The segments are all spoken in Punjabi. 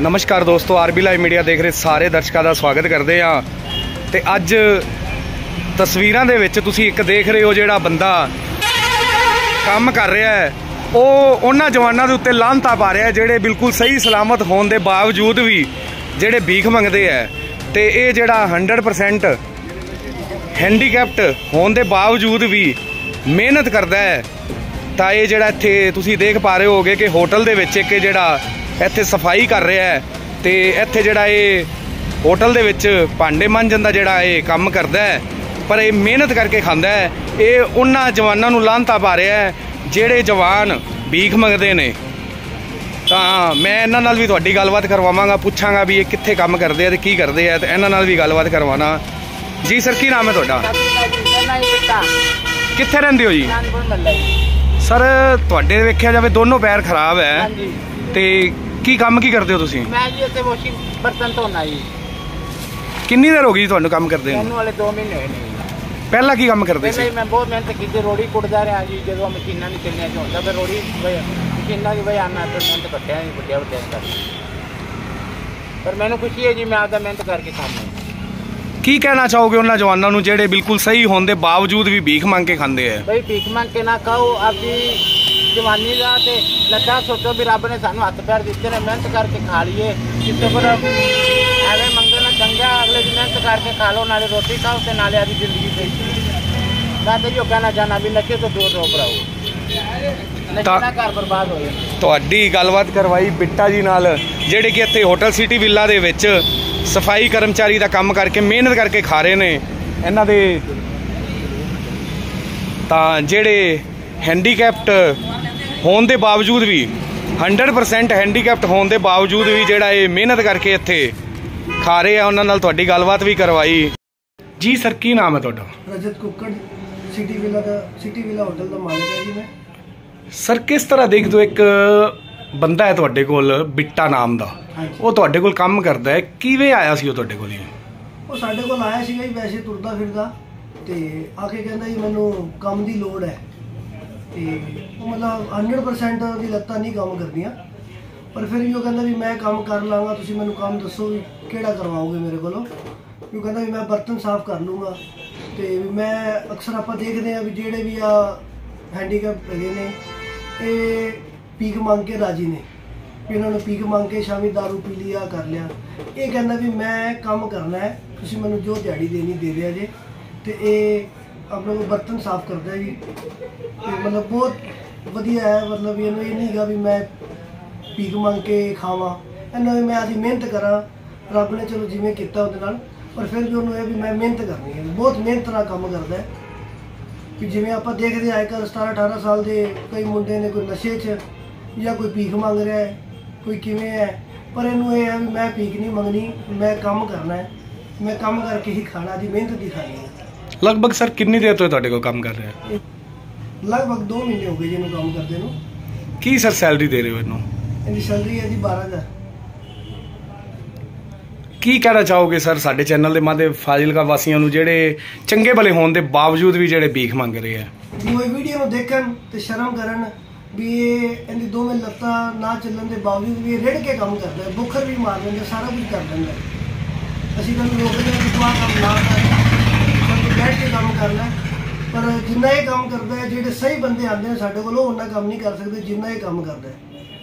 ਨਮਸਕਾਰ ਦੋਸਤੋ, ਆਰਬੀ ਲਾਈਵ ਮੀਡੀਆ ਦੇਖ ਰਹੇ ਸਾਰੇ ਦਰਸ਼ਕਾਂ ਦਾ ਸਵਾਗਤ ਕਰਦੇ ਆ ਤੇ ਅੱਜ ਤਸਵੀਰਾਂ ਦੇ ਵਿੱਚ ਤੁਸੀਂ ਇੱਕ ਦੇਖ ਰਹੇ ਹੋ ਜਿਹੜਾ ਬੰਦਾ ਕੰਮ ਕਰ ਰਿਹਾ ਹੈ। ਉਹ ਉਹਨਾਂ ਜਵਾਨਾਂ ਦੇ ਉੱਤੇ ਲਾਂਤਾ ਪਾ ਰਿਹਾ ਜਿਹੜੇ ਬਿਲਕੁਲ ਸਹੀ ਸਲਾਮਤ ਹੋਣ ਦੇ ਬਾਵਜੂਦ ਵੀ ਜਿਹੜੇ ਭੀਖ ਮੰਗਦੇ ਆ ਤੇ ਇਹ ਜਿਹੜਾ 100% ਹੈਂਡੀਕੈਪਟ ਹੋਣ ਦੇ ਬਾਵਜੂਦ ਵੀ ਮਿਹਨਤ ਕਰਦਾ ਹੈ। ਤਾਂ ਇਹ ਜਿਹੜਾ ਇੱਥੇ ਤੁਸੀਂ ਦੇਖ ਪਾ ਰਹੇ ਹੋਗੇ ਕਿ ਹੋਟਲ ਦੇ ਵਿੱਚ ਇੱਕ ਜਿਹੜਾ ਇੱਥੇ ਸਫ਼ਾਈ ਕਰ ਰਿਹਾ ਹੈ ਤੇ ਇੱਥੇ ਜਿਹੜਾ ਇਹ ਹੋਟਲ ਦੇ ਵਿੱਚ ਭਾਂਡੇ ਮਾਂਜਣ ਦਾ ਜਿਹੜਾ ਇਹ ਕੰਮ ਕਰਦਾ ਹੈ ਪਰ ਇਹ ਮਿਹਨਤ ਕਰਕੇ ਖਾਂਦਾ ਹੈ। ਇਹ ਉਹਨਾਂ ਜਵਾਨਾਂ ਨੂੰ ਲਾਂਤਾ ਪਾ ਰਿਹਾ ਹੈ ਜਿਹੜੇ ਜਵਾਨ ਭੀਖ ਮੰਗਦੇ ਨੇ। ਤਾਂ ਮੈਂ ਇਹਨਾਂ ਨਾਲ ਵੀ ਤੁਹਾਡੀ ਗੱਲਬਾਤ ਕਰਵਾਵਾਂਗਾ ਪੁੱਛਾਂਗਾ ਵੀ ਇਹ ਕਿੱਥੇ ਕੰਮ ਕਰਦੇ ਆ ਤੇ ਕੀ ਕਰਦੇ ਆ ਤੇ ਇਹਨਾਂ ਨਾਲ ਵੀ ਗੱਲਬਾਤ ਕਰਵਾਣਾ ਜੀ ਸਰ ਕੀ ਨਾਮ ਹੈ ਤੁਹਾਡਾ? ਕਿੱਥੇ ਰਹਿੰਦੇ ਹੋ ਜੀ? ਸਰ ਤੁਹਾਡੇ ਵੇਖਿਆ ਜਾਵੇ ਦੋਨੋਂ ਪੈਰ ਖਰਾਬ ਹੈ ਤੇ ਕੀ ਕੰਮ ਕੀ ਕਰਦੇ ਹੋ ਤੁਸੀਂ? ਮੈਂ ਜੀ ਇੱਥੇ ਵਾਸ਼ਿੰਗ ਬਰਤਨ ਧੋਣਾ ਜੀ। ਕਿੰਨੀ ਦੇਰ ਹੋ ਗਈ ਤੁਹਾਨੂੰ ਕੰਮ ਕਰਦੇ ਨੂੰ? ਮੈਨੂੰ ਵਾਲੇ 2 ਮਹੀਨੇ ਹੋਏ ਨੇ। ਪਹਿਲਾਂ ਕੀ ਕੰਮ ਕਰਦੇ ਪਹਿਲਾਂ ਸੀ ਹੀ ਮੈਂ ਬਹੁਤ ਮਿਹਨਤ ਕੀਤੀ ਰੋੜੀ ਕੁੱਟਦਾ ਰਿਹਾ ਜੀ ਜਦੋਂ ਮਸ਼ੀਨਾਂ ਨਹੀਂ ਚੱਲੀਆਂ ਝੋਂਦਾ ਫਿਰ ਰੋੜੀ ਮਸ਼ੀਨਾਂ ਦੀ ਵਜ੍ਹਾ ਨਾਲ ਫਿਰ ਮਿਹਨਤ ਕੱਟਿਆ ਜੀ ਵੱਡਿਆ ਵੱਡਿਆ ਕਰ ਪਰ ਮੈਨੂੰ ਖੁਸ਼ੀ ਹੈ ਜੀ ਮੈਂ ਆਪਦਾ ਮਿਹਨਤ ਕਰਕੇ ਖਾਂਦਾ ਕੀ ਕਹਿਣਾ ਚਾਹੋਗੇ ਉਹਨਾਂ ਜਵਾਨਾਂ ਨੂੰ ਜਿਹੜੇ ਬਿਲਕੁਲ ਸਹੀ ਹੋਣ ਦੇ ਬਾਵਜੂਦ ਵੀ ਭੀਖ ਮੰਗ ਕੇ ਖਾਂਦੇ ਆ? ਬਈ ਭੀਖ ਮੰਗ ਕੇ ਨਾ ਖਾਓ ਆਪਦੀ ਜਵਾਨੀ ਦਾ ਤੇ ਲੱਗਾ ਸੋਚੋ ਵੀ ਰੱਬ ਨੇ ਸਾਨੂੰ ਹੱਥ ਪੈਰ ਦਿੱਤੇ ਨੇ ਮਿਹਨਤ ਕਰਕੇ ਖਾ ਲਈਏ। ਕਿਸੇ ਕੋਲ ਐਵੇਂ ਮੰਗਣਾ ਚੰਗਾ ਅਗਲੇ ਦੀ ਮਿਹਨਤ ਕਰਕੇ ਖਾ ਲਓ ਨਾਲੇ ਰੋਟੀ ਖਾਓ ਤੇ ਨਾਲੇ ਆਪਦੀ ਜ਼ਿੰਦਗੀ ਤੇ ਮੈਂ ਤਾਂ ਇਹੋ ਕਹਿਣਾ ਚਾਹਨਾ ਵੀ ਨਸ਼ੇ ਤੋਂ ਦੂਰ ਰਹੋ ਭਰਾਓ ਤਾਂ- ਘਰ ਬਰਬਾਦ ਹੋ ਜਾਂਦਾ। ਤੁਹਾਡੀ ਗੱਲਬਾਤ ਕਰਵਾਈ ਬਿੱਟਾ ਜੀ ਨਾਲ ਜਿਹੜੇ ਕਿ ਇੱਥੇ ਹੋਟਲ ਸਿਟੀ ਵਿਲਾ ਦੇ ਵਿੱਚ ਸਫ਼ਾਈ ਕਰਮਚਾਰੀ ਦਾ ਕੰਮ ਕਰਕੇ ਮਿਹਨਤ ਕਰਕੇ ਖਾ ਰਹੇ ਨੇ ਇਹਨਾਂ ਦੇ ਤਾਂ ਜਿਹੜੇ ਹੈਂਡੀਕੈਪਟ ਹੋਣ ਦੇ ਬਾਵਜੂਦ ਵੀ 100% ਹੈਂਡੀਕੈਪਟ ਹੋਣ ਦੇ ਬਾਵਜੂਦ ਵੀ ਜਿਹੜਾ ਇਹ ਮਿਹਨਤ ਕਰਕੇ ਇੱਥੇ ਖਾ ਰਹੇ ਆ ਉਹਨਾਂ ਨਾਲ ਤੁਹਾਡੀ ਗੱਲਬਾਤ ਵੀ ਕਰਵਾਈ। ਜੀ ਸਰ ਕੀ ਨਾਮ ਹੈ ਤੁਹਾਡਾ? ਰਜਤ ਕੁੱਕੜ ਸਿਟੀ ਵਿਲਾ ਦਾ ਸਿਟੀ ਵਿਲਾ ਹੋਟਲ ਦਾ ਮਾਲਕ ਹੈ ਜੀ ਮੈਂ। ਸਰ ਕਿਸ ਤਰ੍ਹਾਂ ਦੇਖਦੇ ਹੋ ਇੱਕ ਬੰਦਾ ਹੈ ਤੁਹਾਡੇ ਕੋਲ ਬਿੱਟਾ ਨਾਮ ਦਾ? ਉਹ ਤੁਹਾਡੇ ਕੋਲ ਕੰਮ ਕਰਦਾ ਹੈ। ਕਿਵੇਂ ਆਇਆ ਸੀ ਉਹ ਤੁਹਾਡੇ ਕੋਲ ਜੀ? ਉਹ ਸਾਡੇ ਕੋਲ ਆਇਆ ਸੀਗਾ ਜੀ ਵੈਸੇ ਤੁਰਦਾ ਫਿਰਦਾ। ਤੇ ਆ ਕੇ ਕਹਿੰਦਾ ਜੀ ਮੈਨੂੰ ਕੰਮ ਦੀ ਲੋੜ ਹੈ। ਤੇ ਉਹ ਮਤਲਬ 100% ਦੀ ਲੱਤਾਂ ਨਹੀਂ ਕੰਮ ਕਰਦੀਆਂ। ਪਰ ਫਿਰ ਵੀ ਉਹ ਕਹਿੰਦਾ ਵੀ ਮੈਂ ਕੰਮ ਕਰ ਲਾਂਗਾ, ਤੁਸੀਂ ਮੈਨੂੰ ਕੰਮ ਦੱਸੋ ਵੀ ਕਿਹੜਾ ਕਰਵਾਓਗੇ ਮੇਰੇ ਕੋਲੋਂ। ਵੀ ਉਹ ਕਹਿੰਦਾ ਵੀ ਮੈਂ ਬਰਤਨ ਸਾਫ਼ ਕਰ ਲੂੰਗਾ ਤੇ ਵੀ ਮੈਂ ਅਕਸਰ ਆਪਾਂ ਦੇਖਦੇ ਆ ਵੀ ਜਿਹੜੇ ਵੀ ਆ ਹੈਂਡੀਕੈਪ ਹੈਗੇ ਨੇ, ਇਹ ਪੀਕ ਮੰਗ ਕੇ ਰਾਜੀ ਨੇ। ਵੀ ਇਹਨਾਂ ਨੂੰ ਪੀਕ ਮੰਗ ਕੇ ਸ਼ਾਮੀ दारू ਪੀ ਲਿਆ ਕਰ ਲਿਆ। ਇਹ ਕਹਿੰਦਾ ਵੀ ਮੈਂ ਕੰਮ ਕਰਨਾ ਹੈ, ਤੁਸੀਂ ਮੈਨੂੰ ਜੋ ਦਿਹਾੜੀ ਦੇਣੀ ਦੇ ਦਿਆ ਜੇ। ਤੇ ਇਹ ਆਪਣੇ ਕੋਲ ਬਰਤਨ ਸਾਫ਼ ਕਰਦਾ ਹੈ ਜੀ। ਤੇ ਮਤਲਬ ਬਹੁਤ ਵਧੀਆ ਹੈ, ਮਤਲਬ ਇਹਨੂੰ ਇਹ ਨਹੀਂ ਹੈਗਾ ਵੀ ਮੈਂ ਭੀਖ ਮੰਗ ਕੇ ਖਾਵਾਂ। ਇਹਨਾਂ ਵੀ ਮੈਂ ਆਦੀ ਮਿਹਨਤ ਕਰਾਂ, ਰੱਬ ਨੇ ਚਲੋ ਜਿਵੇਂ ਕੀਤਾ ਉਹਦੇ ਨਾਲ, ਪਰ ਫਿਰ ਵੀ ਉਹਨੂੰ ਇਹ ਵੀ ਮੈਂ ਮਿਹਨਤ ਕਰਨੀ ਹੈ। ਬਹੁਤ ਮਿਹਨਤ ਨਾਲ ਕੰਮ ਕਰਦਾ ਹੈ। ਕਿ ਜਿਵੇਂ ਆਪਾਂ ਦੇਖਦੇ ਆਏ ਕੱਲ 17 18 ਸਾਲ ਦੇ ਕਈ ਮੁੰਡੇ ਨੇ ਕੋਈ ਨਸ਼ੇ 'ਚ ਜਾਂ ਕੋਈ ਭੀਖ ਮੰਗ ਰਿਹਾ ਹੈ, ਕੋਈ ਕਿਵੇਂ ਹੈ, ਪਰ ਇਹਨੂੰ ਇਹ ਹੈ ਵੀ ਮੈਂ ਭੀਖ ਨਹੀਂ ਮੰਗਣੀ, ਮੈਂ ਕੰਮ ਕਰਨਾ ਹੈ। ਮੈਂ ਕੰਮ ਕਰਕੇ ਹੀ ਖਾਣਾ ਦੀ ਮਿਹਨਤ ਦੀ ਖਾਣੀ ਹੈ। ਲਗਭਗ ਸਰ ਕਿੰਨੀ ਦੇਰ ਤੋਂ ਤੁਹਾਡੇ ਕੋਲ ਕੰਮ ਕਰ ਰਿਹਾ? ਹੈ ਲਗਭਗ 2 ਮਹੀਨੇ ਹੋ ਗਏ ਜਿਹਨੂੰ ਕੰਮ ਕਰਦੇ ਨੂੰ। ਕੀ ਸਰ ਸੈਲਰੀ ਦੇ ਰਹੇ ਹੋ ਇਹਨੂੰ? ਇਹਦੀ ਸੈਲਰੀ ਹੈ ਜੀ 12000 ਕੀ ਕਹਿਣਾ ਚਾਹੋਗੇ ਸਰ ਸਾਡੇ ਚੈਨਲ ਦੇ ਮਾਧਿਅਮ ਫਾਜ਼ਿਲਕਾ ਵਾਸੀਆਂ ਨੂੰ ਜਿਹੜੇ ਚੰਗੇ ਭਲੇ ਹੋਣ ਦੇ ਬਾਵਜੂਦ ਵੀ ਜਿਹੜੇ ਭੀਖ ਮੰਗ ਰਹੇ ਆ? ਉਹ ਵੀਡੀਓ ਨੂੰ ਦੇਖਣ ਤੇ ਸ਼ਰਮ ਕਰਨ ਵੀ ਇਹ ਇਹਦੀ ਦੋਵੇਂ ਲੱਤਾਂ ਨਾ ਚੱਲਣ ਦੇ ਬਾਵਜੂਦ ਵੀ ਇਹ ਰੇੜ ਕੇ ਕੰਮ ਕਰਦਾ ਬੁਖਰ ਵੀ ਮਾਰ ਲੈਂਦਾ ਸਾਰਾ ਕੁਝ ਕਰ ਲੈਂਦਾ। ਅਸੀਂ ਤੂੰ ਆਹ ਕੰਮ ਨਾ ਕਰ। ਬੈਠ ਕੇ ਕੰਮ ਕਰਨਾ ਪਰ ਜਿੰਨਾ ਇਹ ਕੰਮ ਕਰਦਾ ਹੈ, ਜਿਹੜੇ ਸਹੀ ਬੰਦੇ ਆਉਂਦੇ ਨੇ ਸਾਡੇ ਕੋਲ, ਉਹ ਉਹਨਾਂ ਕੰਮ ਨਹੀਂ ਕਰ ਸਕਦੇ ਜਿੰਨਾ ਇਹ ਕੰਮ ਕਰਦਾ ਹੈ।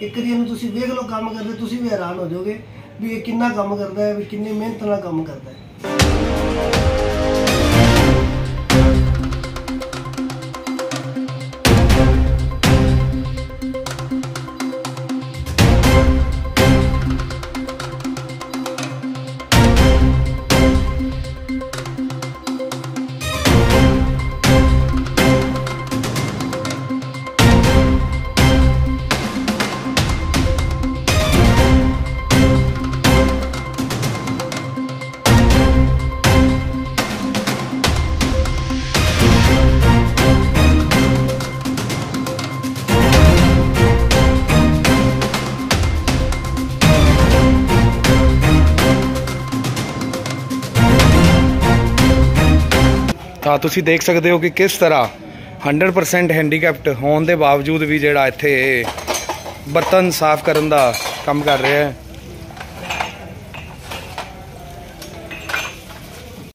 ਇੱਕ ਵਾਰੀ ਇਹਨੂੰ ਤੁਸੀਂ ਵੇਖ ਲਓ ਕੰਮ ਕਰਦੇ, ਤੁਸੀਂ ਵੀ ਹੈਰਾਨ ਹੋ ਜਾਓਗੇ ਵੀ ਇਹ ਕਿੰਨਾ ਕੰਮ ਕਰਦਾ ਹੈ, ਵੀ ਕਿੰਨੀ ਮਿਹਨਤ ਨਾਲ ਕੰਮ ਕਰਦਾ ਹੈ। ਤਾਂ ਤੁਸੀਂ ਦੇਖ ਸਕਦੇ ਹੋ ਕਿ ਕਿਸ ਤਰ੍ਹਾਂ 100% ਹੈਂਡੀਕੈਪਟ ਹੋਣ ਦੇ ਬਾਵਜੂਦ ਵੀ ਜਿਹੜਾ ਇੱਥੇ ਬਰਤਨ ਸਾਫ਼ ਕਰਨ ਦਾ ਕੰਮ ਕਰ ਰਿਹਾ ਹੈ।